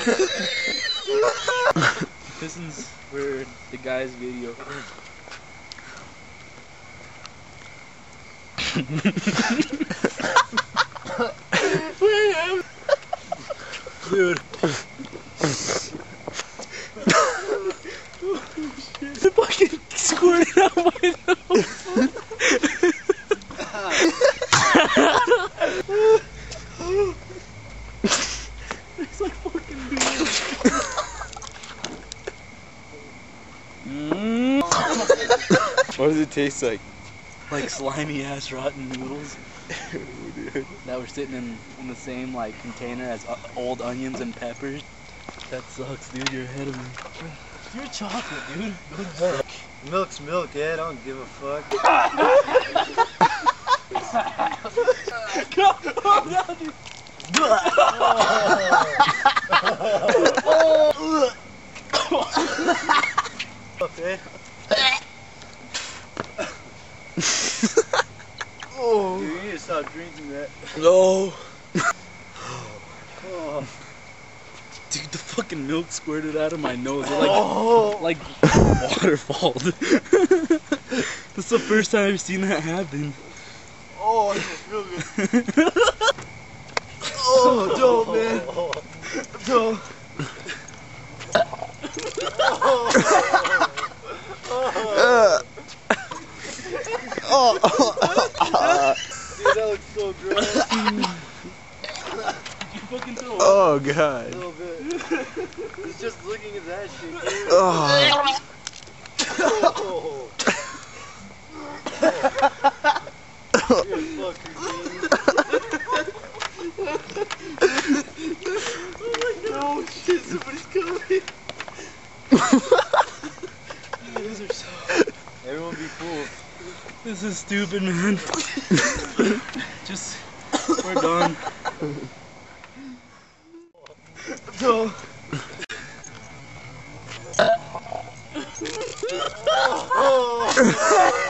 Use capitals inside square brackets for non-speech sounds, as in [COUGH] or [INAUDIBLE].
[LAUGHS] this is where the guy's video. [LAUGHS] Dude. [LAUGHS] The fucking squirted out my nose. It's like fucking Mm. What does it taste like? like slimy ass rotten noodles Dude. [LAUGHS] that were sitting in, in the same like container as uh, old onions and peppers. That sucks, dude. You're ahead of me. You're chocolate, dude. Go to. Milk's milk, Ed. I don't give a fuck. [LAUGHS] oh, no, dude. Ed. oh. Dude, you need to stop drinking that. No. Oh. [LAUGHS] Dude, the fucking milk squirted out of my nose. It, like, oh. like waterfall. [LAUGHS] That's the first time I've seen that happen. Oh, I feel good. Oh, don't, man. [LAUGHS] Don't. Dude, that looks so gross. You fucking throw up. Oh A god. little bit. It's just looking at that shit, dude. Oh. Oh. [LAUGHS] You're a fucker, This is stupid, man. [LAUGHS] Just, we're done. No. Oh. [LAUGHS]